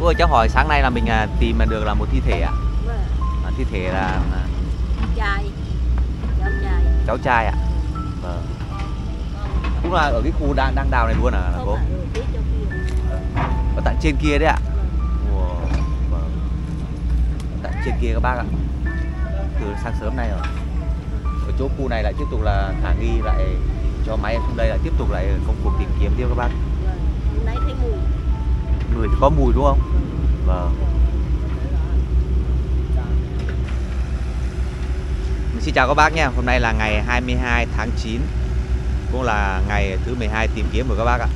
Cô ơi cháu hỏi sáng nay là mình à, tìm mà được là một thi thể ạ? Vâng, À, thi thể là à, trai cháu trai cháu trai ạ. Vâng. Cũng là ở cái khu đang đang đào này luôn à, không cô? ở tận trên kia đấy ạ. vâng. Wow. Vâng. Tận trên kia các bác ạ. Từ sáng sớm nay rồi. Ở chỗ khu này lại tiếp tục là khả nghi lại cho máy xuống đây lại tiếp tục lại công cuộc tìm kiếm tiếp các bác. vâng hôm nay thấy mùi Người có mùi đúng không? Vâng. Xin chào các bác nha. Hôm nay là ngày 22 tháng 9 Cũng là ngày thứ 12 tìm kiếm của các bác ạ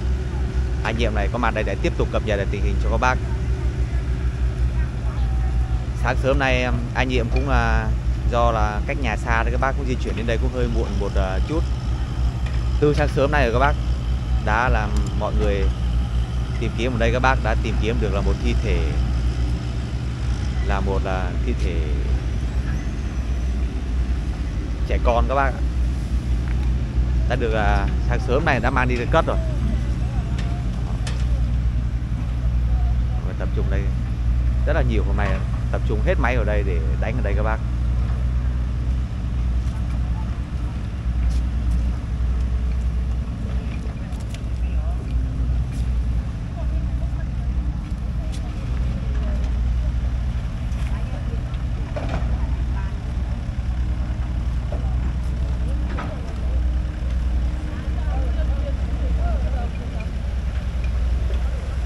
Anh nhiệm này có mặt đây để tiếp tục cập nhật tình hình cho các bác Sáng sớm nay anh nhiệm cũng là do là cách nhà xa thì các bác cũng di chuyển đến đây cũng hơi muộn một à, chút Từ sáng sớm nay rồi các bác, Đã làm mọi người tìm kiếm ở đây các bác đã tìm kiếm được là một thi thể là một là thi thể trẻ con các bác ạ. Đã được à, sáng sớm này đã mang đi được cất rồi. Và tập trung đây. Rất là nhiều hôm nay tập trung hết máy ở đây để đánh ở đây các bác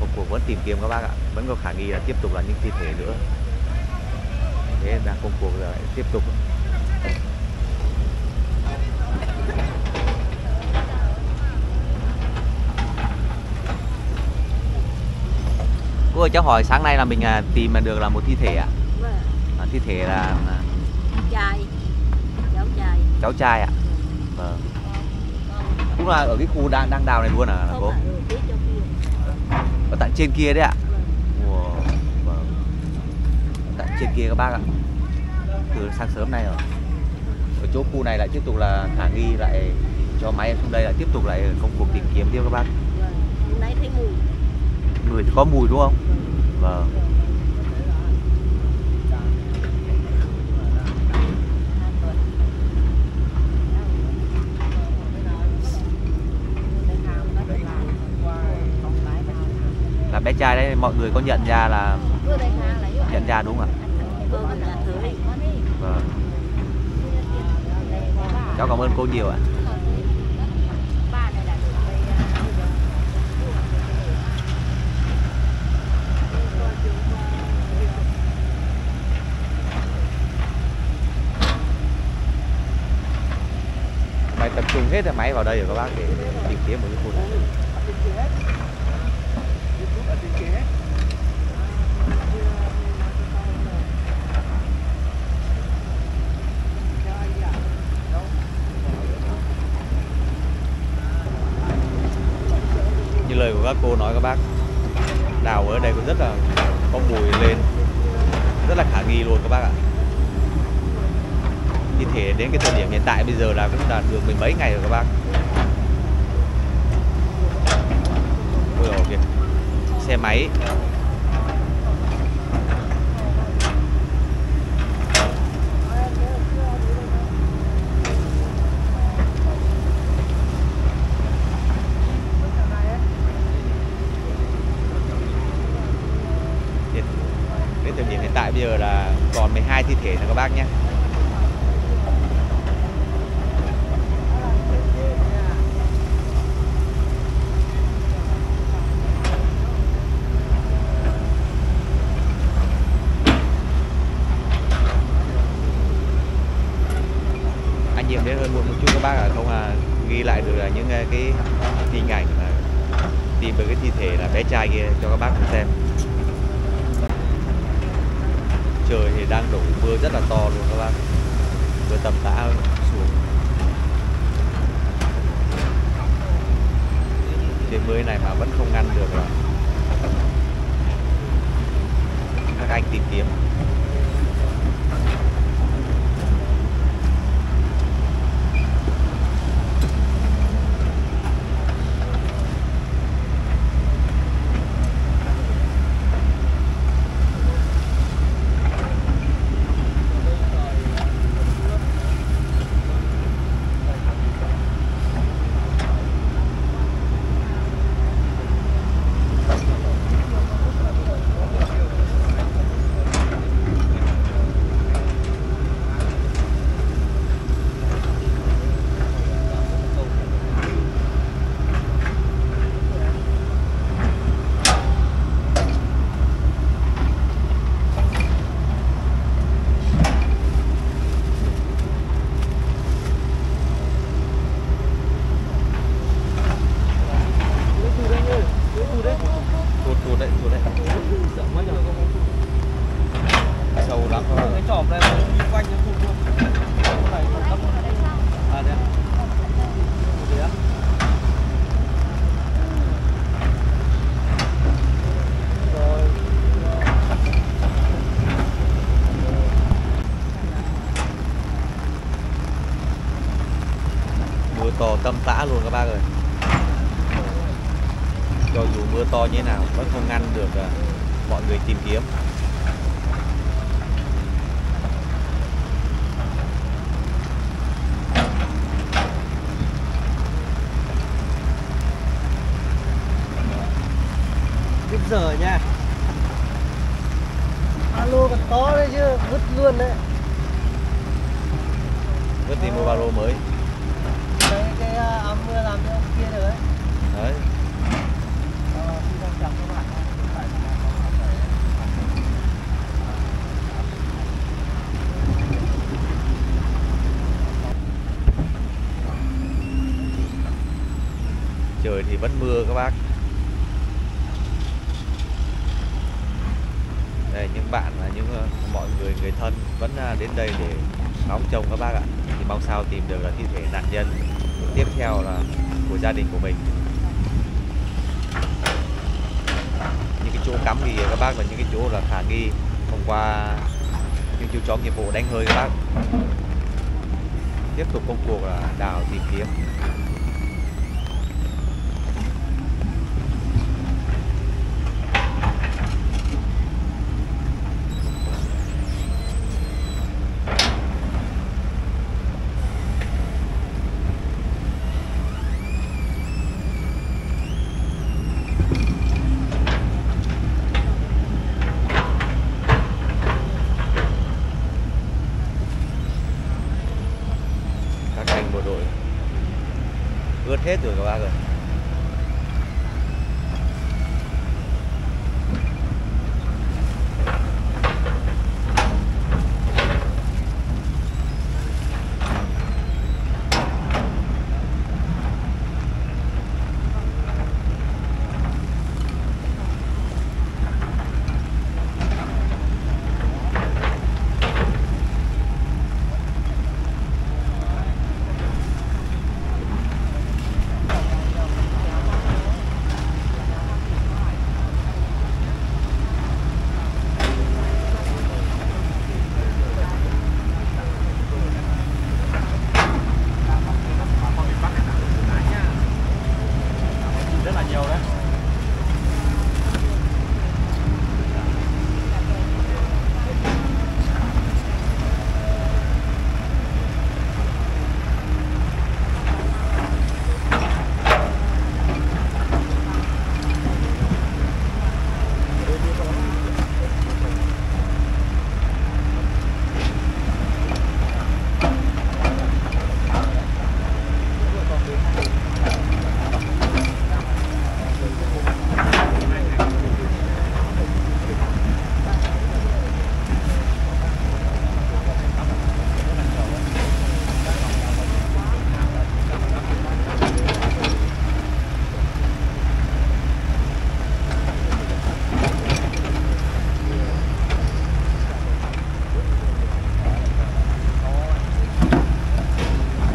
công cuộc vẫn tìm kiếm các bác ạ. Vẫn có khả nghi là tiếp tục là những thi thể nữa. Thế là công cuộc lại tiếp tục. Cô ơi cháu hỏi sáng nay là mình à, tìm mà được là một thi thể ạ? Vâng. À, thi thể là à, trai. Cháu trai. Cháu trai ạ? Vâng. Cũng là ở cái khu đang đang đào này luôn à cô phải ở phía trong kia ở tận trên kia đấy ạ Wow. Vâng. Tận trên kia các bác ạ Từ sáng sớm nay rồi Ở chỗ khu này lại tiếp tục là khả nghi lại cho máy xuống đây lại tiếp tục lại công cuộc tìm kiếm tiếp các bác vâng thấy mùi Người có mùi đúng không? vâng cái chai bé trai đấy, mọi người có nhận ra là nhận ra đúng không ạ? vâng. Cháu cảm ơn cô nhiều ạ. Mày tập trung hết máy vào đây rồi các bác để tìm kiếm một cái khu này. Các cô nói các bác. Đào ở đây cũng rất là có mùi lên. Rất là khả nghi luôn các bác ạ. Như thể đến cái thời điểm hiện tại bây giờ là cũng đạt được mười mấy ngày rồi các bác. Ôi dồi kìa. Xe máy hiện cái thời điểm hiện tại bây giờ là còn 12 thi thể nữa các bác nhé to đấy chứ vứt luôn đấy. Vứt đi mua ba lô mới. Cái cái à, áo mưa làm cho ông kia được đấy. Đấy. Ờ, trời thì vẫn mưa các bác đây những bạn là những ờ, mọi người người thân vẫn à, đến đây để ngóng trông các bác ạ. Thì mong sao tìm được là thi thể nạn nhân tiếp theo là của gia đình của mình. Những cái chỗ cắm thì các bác là những cái chỗ là khả nghi. Hôm qua những chú chó nghiệp vụ đánh hơi các bác. Tiếp tục công cuộc là đào tìm kiếm các anh bộ đội ướt hết rồi các bác ơi rất là nhiều đấy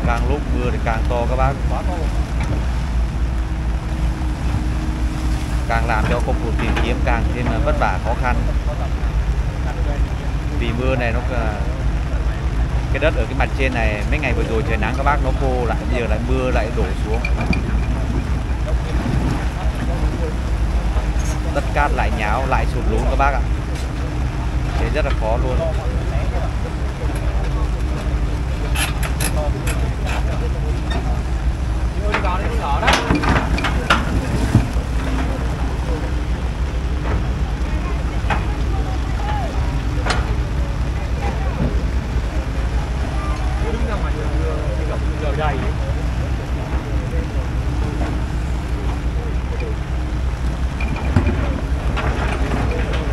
càng lúc mưa thì càng to các bác quá to càng làm cho công cuộc tìm kiếm càng thêm là vất vả khó khăn vì mưa này nó cả- cái đất ở cái mặt trên này, mấy ngày vừa rồi trời nắng các bác, nó khô lại, bây giờ lại mưa lại đổ xuống. Đất cát lại nháo, lại sụt lún các bác ạ. Thế rất là khó luôn Ôi, gò đấy, gò đó. Đứng ra ngoài đường, thì gặp giờ đầy ấy.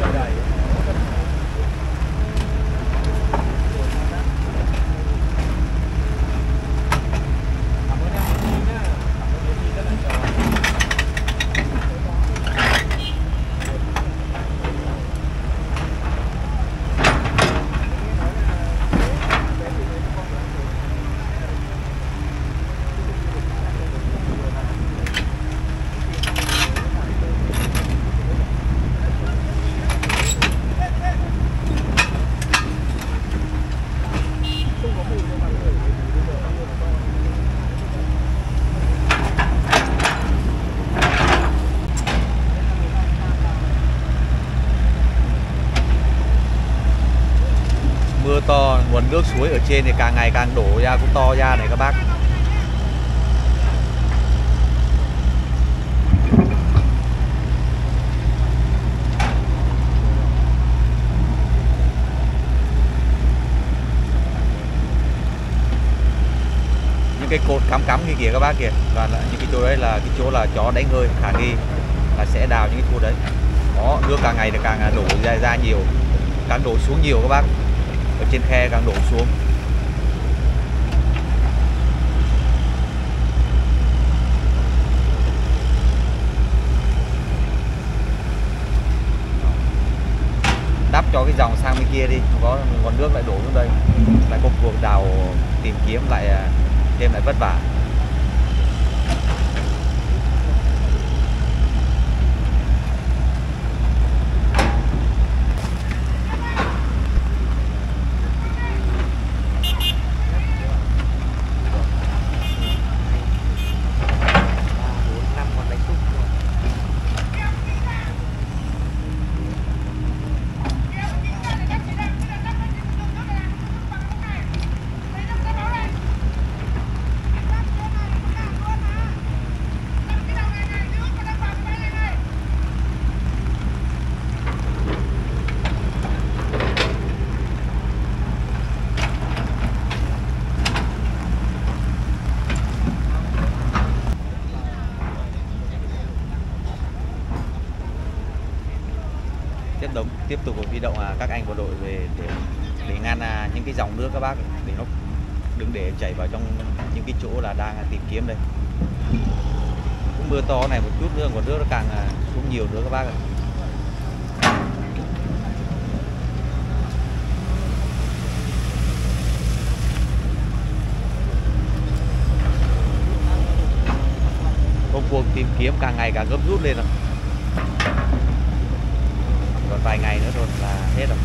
Giờ đầy. Cảm ơn em Nhi nhá. Cảm ơn em Nhi rất là nhiều. nguồn nước suối ở trên thì càng ngày càng đổ ra cũng to ra này các bác. Những cái cột cắm cắm kia kìa các bác kìa và những cái chỗ đấy là cái chỗ là chó đánh hơi khả nghi là sẽ đào những cái khu đấy. Đó nước càng ngày thì càng đổ ra, ra nhiều càng đổ xuống nhiều các bác ở trên khe đang đổ xuống. Đắp cho cái dòng sang bên kia đi, không có còn nước lại đổ xuống đây. Lại công cuộc đào tìm kiếm, lại à, thêm lại vất vả năm con đánh xúc tiếp tục tiếp tục huy động à, các anh bộ đội về để để ngăn à, những cái dòng nước các bác để nó đừng để chảy vào trong những cái chỗ là đang tìm kiếm đây. Cũng mưa to này, một chút nữa còn nước nó càng à, xuống nhiều nữa các bác ạ. Công cuộc tìm kiếm càng ngày càng gấp rút lên rồi vài ngày nữa rồi là hết rồi.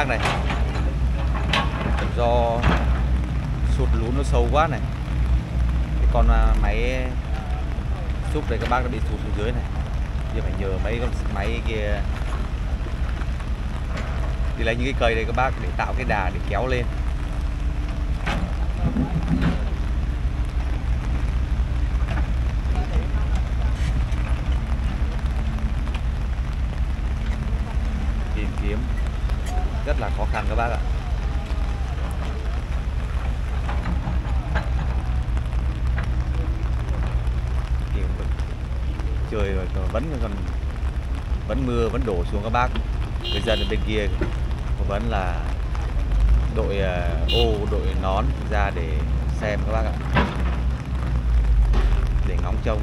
Bác này. Do sụt lún nó sâu quá này. Cái con à, máy xúc đây các bác đã bị sụt xuống dưới này. Giờ phải nhờ mấy con máy kia đi lấy những cái cây đây các bác để tạo cái đà để kéo lên. Tìm kiếm rất là khó khăn các bác ạ. Trời vẫn còn, vẫn mưa, vẫn đổ xuống các bác. Người dân ở bên kia vẫn là đội ờ, ô, đội nón ra để xem các bác ạ. Để ngóng trông.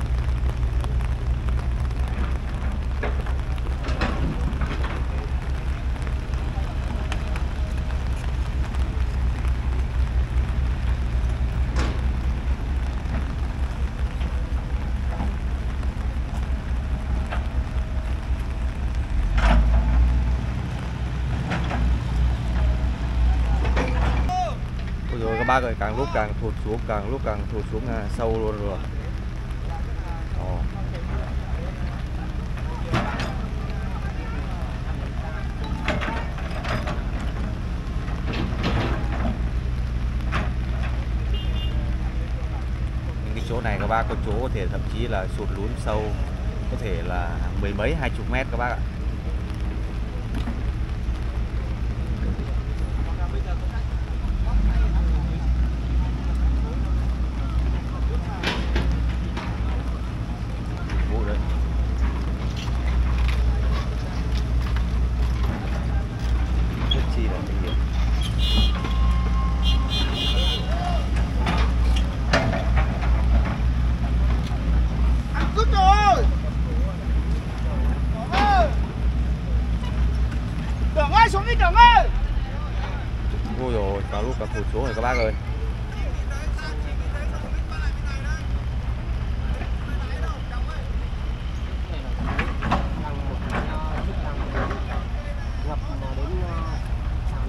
Rồi càng lúc càng thụt xuống càng lúc càng thụt xuống à, sâu luôn rồi Ồ. những cái chỗ này các bác có chỗ có thể thậm chí là sụt lún sâu có thể là mười mấy hai chục mét các bác ạ vụ đấy rất chi là nguy hiểm Ăn cướp rồi Tưởng ơi Tưởng ơi xuống đi Tưởng ơi ôi rồi càng lúc càng thụt xuống rồi các bác ơi ngập mà đến sàn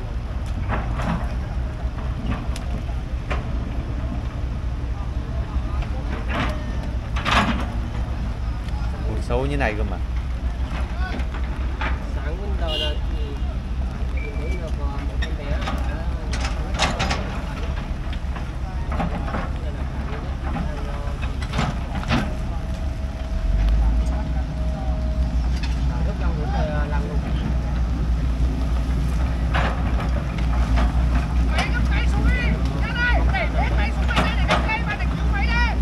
rồi thụt sâu như này cơ mà sáng vẫn giờ là thì thì thấy được ờ, một con bé đã- Đây là cả những cái đang, ờ, Đảo nước đang hướng về làng lục Mày gấp cây xuống đi Ra đây Để để cây xuống đây để gấp cây mà để cứu mày đây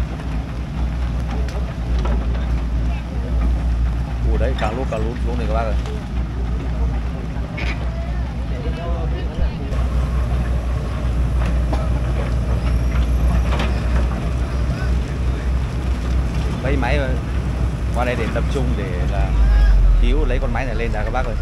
ủa đấy lún xuống này các bác ơi. Mấy máy qua đây để tập trung để là cứu lấy con máy này lên đã các bác ơi.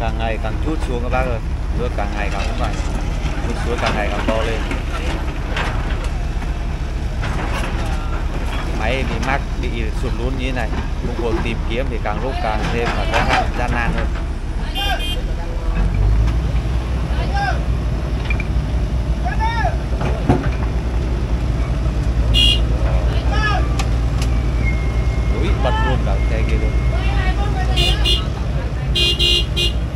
Càng ngày càng chút xuống các bác ơi. Mưa càng ngày càng không vậy, nước xuống càng ngày càng to lên. Máy bị mắc bị sụt lún như thế này. Công cuộc tìm kiếm thì càng lúc càng thêm và khó khăn gian nan hơn. Ui, bật luôn cả xe kia luôn. ねっ。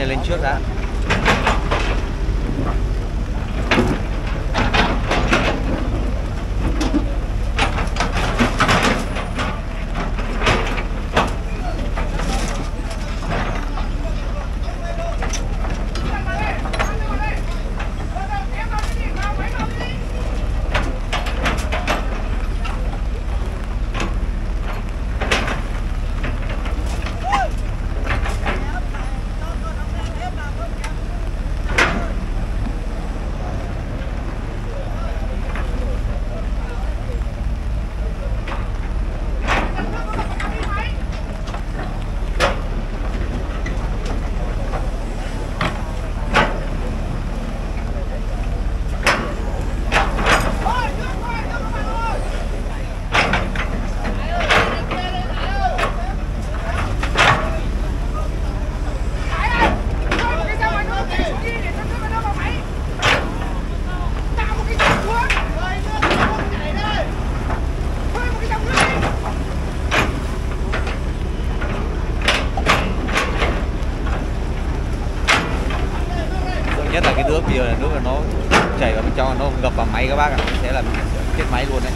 Này lên trước đã. Nhất là cái nước bây giờ là nước là nó chảy vào bên trong, nó ngập vào máy các bác ạ sẽ là chết máy luôn đấy.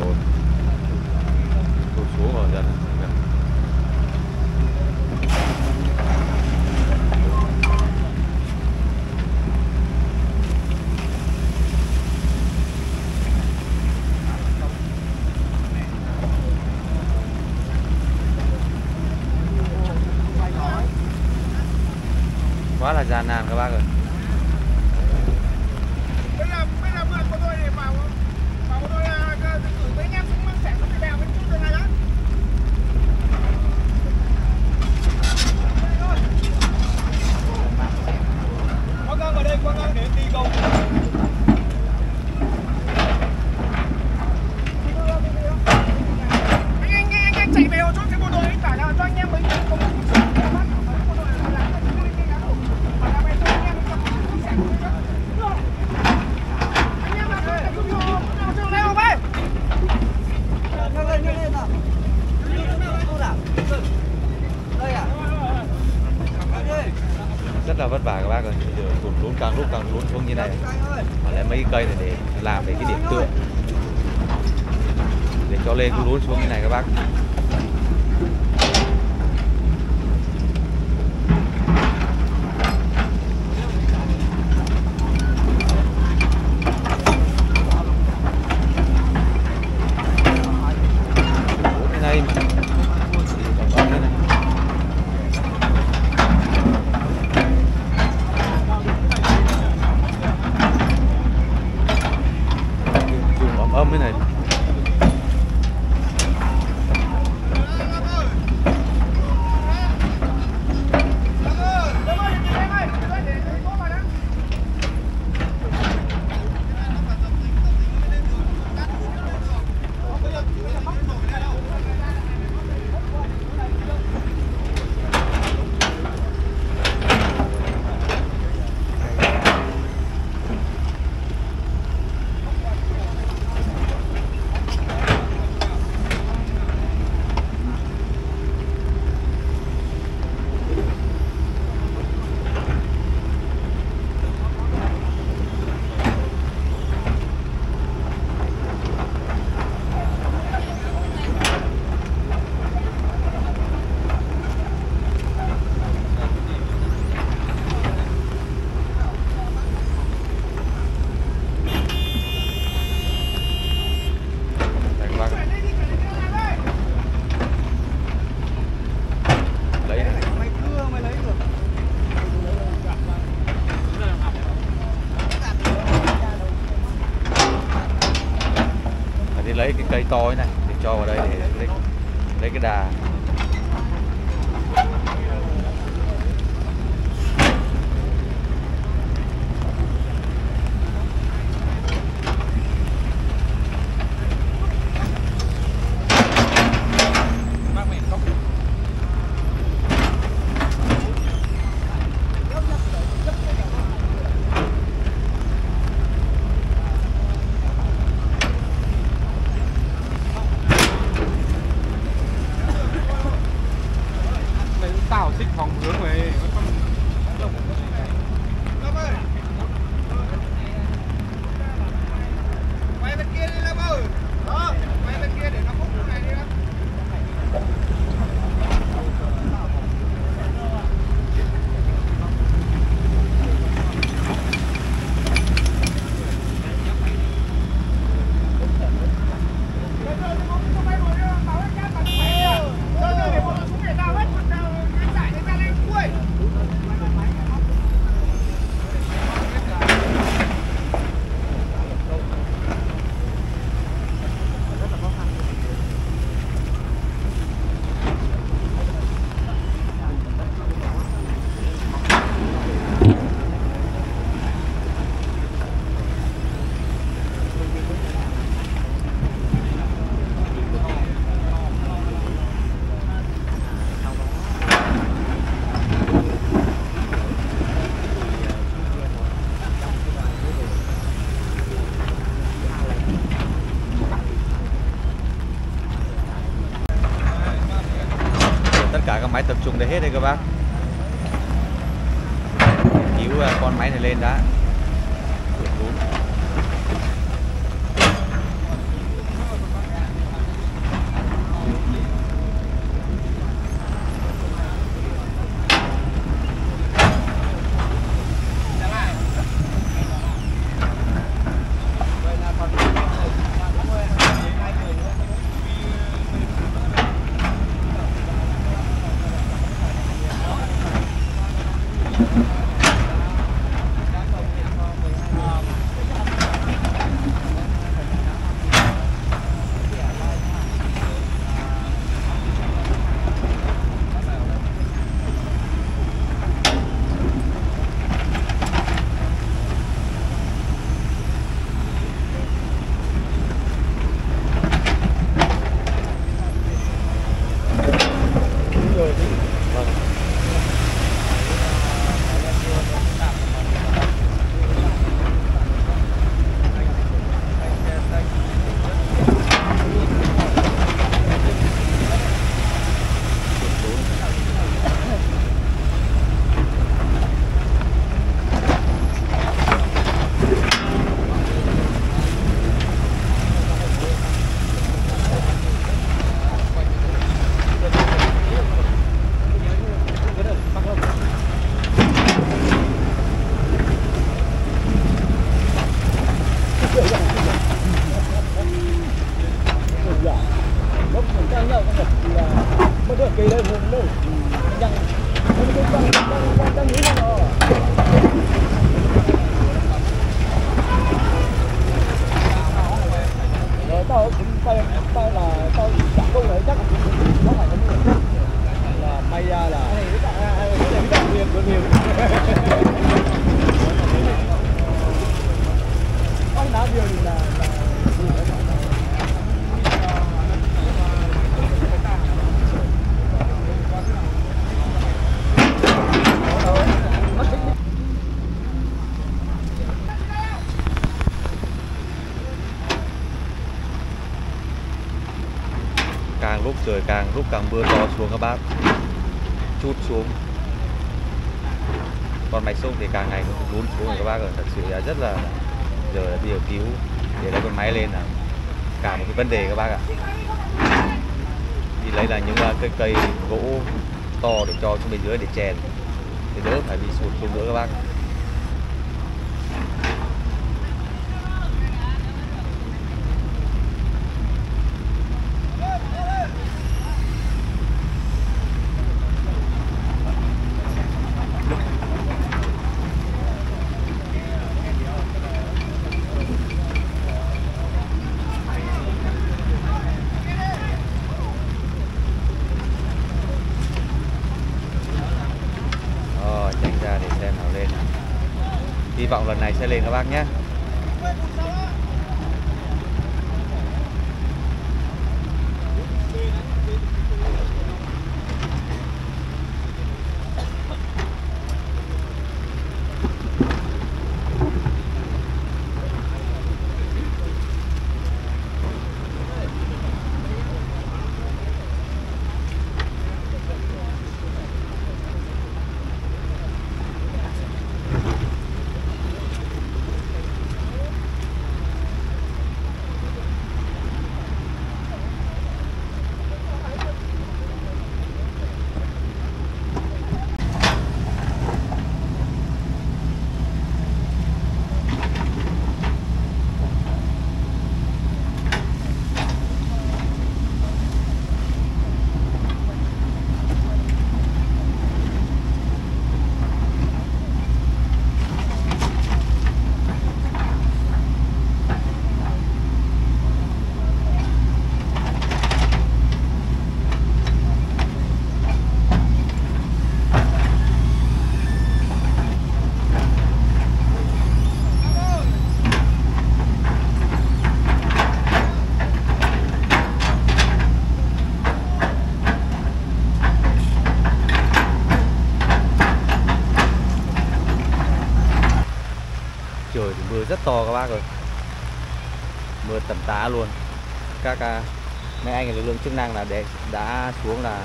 rồi tôi xuống rồi dần quá là gian nan các bác ơi. to này để cho vào đây để lấy, lấy cái đà. Thang máy hết đây các bác. Cứu à, con máy này lên đã. Gracias. Lúc càng mưa to xuống các bác, chút xuống. Còn máy sông thì càng ngày nó lún xuống rồi các bác ơi thật sự là rất là, giờ là bây giờ cứu, để lấy con máy lên là cả một cái vấn đề các bác ạ. Đi lấy là những à, cái cây cây gỗ to để cho xuống bên dưới để chèn, để đỡ phải bị sụt xuống nữa các bác Rồi, tránh ra để xem nào lên Hy vọng lần này sẽ lên các bác nhé Trời thì mưa rất to các bác ơi. Mưa tầm tã luôn. Các à, mấy anh lực lượng chức năng là để đã xuống là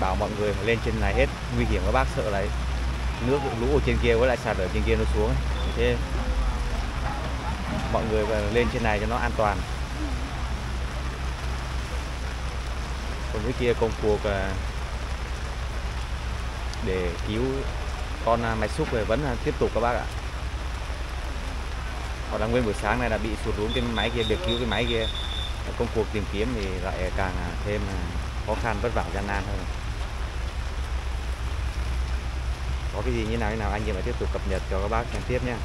bảo mọi người lên trên này hết. Nguy hiểm các bác sợ là nước lũ ở trên kia với lại sạt ở trên kia nó xuống thế. Mọi người lên trên này cho nó an toàn. Còn cái kia công cuộc à, để cứu con à, máy xúc về vẫn à, tiếp tục các bác ạ hoặc là nguyên buổi sáng này là bị sụt lún cái máy kia được cứu cái máy kia. Công cuộc tìm kiếm thì lại càng à, thêm à, khó khăn, vất vả, gian nan hơn. Có cái gì như nào như nào, anh em lại tiếp tục cập nhật cho các bác xem tiếp nha